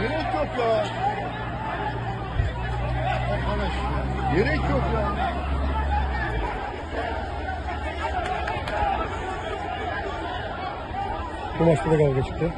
Gerek yok ya. Arkadaş. Gerek yok ya. Bu maçta da kavga çıktı.